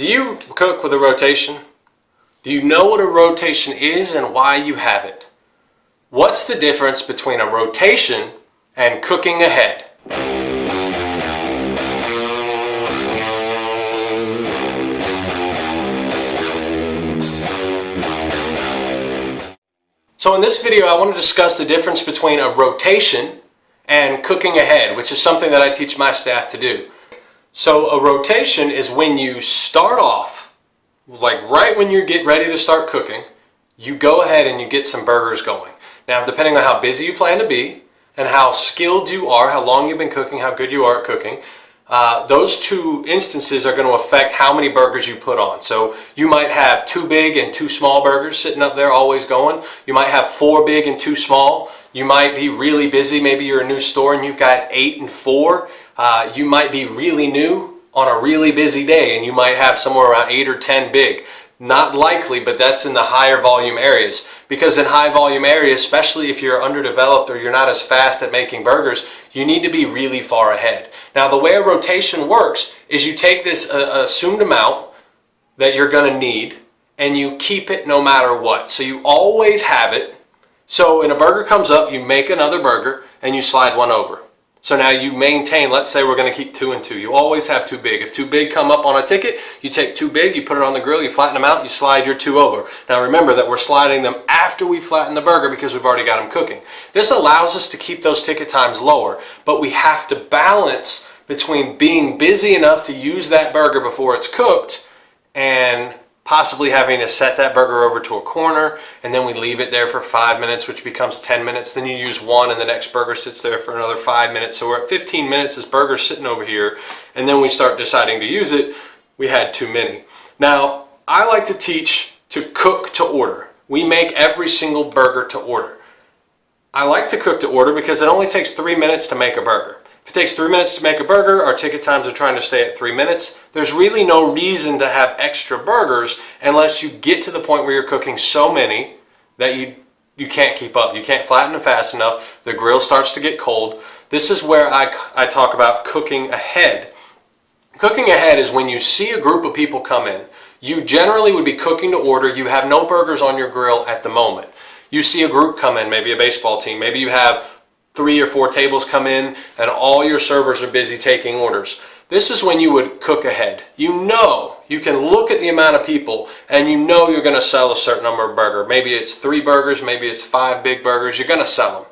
Do you cook with a rotation? Do you know what a rotation is and why you have it? What's the difference between a rotation and cooking ahead? So in this video I want to discuss the difference between a rotation and cooking ahead, which is something that I teach my staff to do. So a rotation is when you start off, like right when you get ready to start cooking, you go ahead and you get some burgers going. Now, depending on how busy you plan to be and how skilled you are, how long you've been cooking, how good you are at cooking, uh, those two instances are going to affect how many burgers you put on. So you might have two big and two small burgers sitting up there always going. You might have four big and two small. You might be really busy. Maybe you're a new store and you've got eight and four. Uh, you might be really new on a really busy day and you might have somewhere around 8 or 10 big. Not likely, but that's in the higher volume areas. Because in high volume areas, especially if you're underdeveloped or you're not as fast at making burgers, you need to be really far ahead. Now the way a rotation works is you take this uh, assumed amount that you're going to need and you keep it no matter what. So you always have it. So when a burger comes up, you make another burger and you slide one over. So now you maintain, let's say we're going to keep two and two. You always have two big. If two big come up on a ticket, you take two big, you put it on the grill, you flatten them out, you slide your two over. Now remember that we're sliding them after we flatten the burger because we've already got them cooking. This allows us to keep those ticket times lower, but we have to balance between being busy enough to use that burger before it's cooked and possibly having to set that burger over to a corner and then we leave it there for five minutes which becomes 10 minutes. Then you use one and the next burger sits there for another five minutes. So we're at 15 minutes this burger's sitting over here and then we start deciding to use it. We had too many. Now I like to teach to cook to order. We make every single burger to order. I like to cook to order because it only takes three minutes to make a burger if it takes three minutes to make a burger, our ticket times are trying to stay at three minutes. There's really no reason to have extra burgers unless you get to the point where you're cooking so many that you you can't keep up. You can't flatten them fast enough. The grill starts to get cold. This is where I, I talk about cooking ahead. Cooking ahead is when you see a group of people come in. You generally would be cooking to order. You have no burgers on your grill at the moment. You see a group come in, maybe a baseball team. Maybe you have three or four tables come in and all your servers are busy taking orders. This is when you would cook ahead. You know, you can look at the amount of people and you know you're going to sell a certain number of burgers. Maybe it's three burgers, maybe it's five big burgers. You're going to sell them.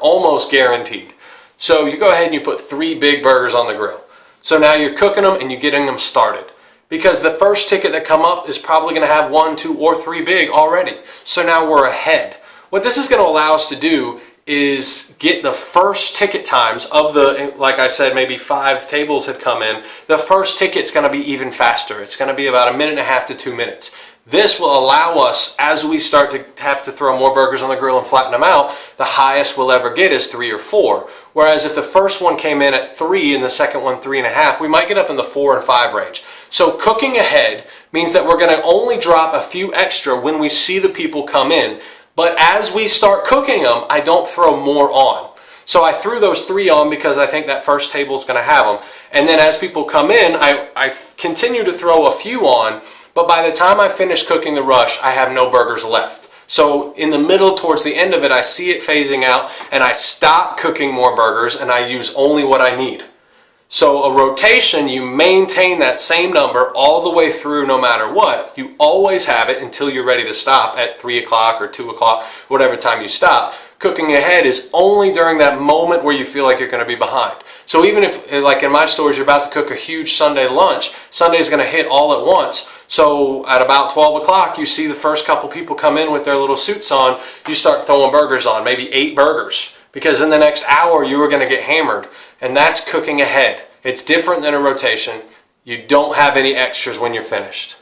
Almost guaranteed. So you go ahead and you put three big burgers on the grill. So now you're cooking them and you're getting them started. Because the first ticket that come up is probably going to have one, two, or three big already. So now we're ahead. What this is going to allow us to do is get the first ticket times of the, like I said, maybe five tables had come in. The first ticket's going to be even faster. It's going to be about a minute and a half to two minutes. This will allow us, as we start to have to throw more burgers on the grill and flatten them out, the highest we'll ever get is three or four. Whereas if the first one came in at three and the second one three and a half, we might get up in the four and five range. So cooking ahead means that we're going to only drop a few extra when we see the people come in but as we start cooking them, I don't throw more on. So I threw those three on because I think that first table is going to have them. And then as people come in, I, I continue to throw a few on, but by the time I finish cooking the rush, I have no burgers left. So in the middle, towards the end of it, I see it phasing out and I stop cooking more burgers and I use only what I need. So a rotation, you maintain that same number all the way through no matter what. You always have it until you're ready to stop at 3 o'clock or 2 o'clock, whatever time you stop. Cooking ahead is only during that moment where you feel like you're going to be behind. So even if, like in my stores, you're about to cook a huge Sunday lunch, Sunday's going to hit all at once. So at about 12 o'clock, you see the first couple people come in with their little suits on, you start throwing burgers on, maybe eight burgers. Because in the next hour, you are going to get hammered and that's cooking ahead. It's different than a rotation. You don't have any extras when you're finished.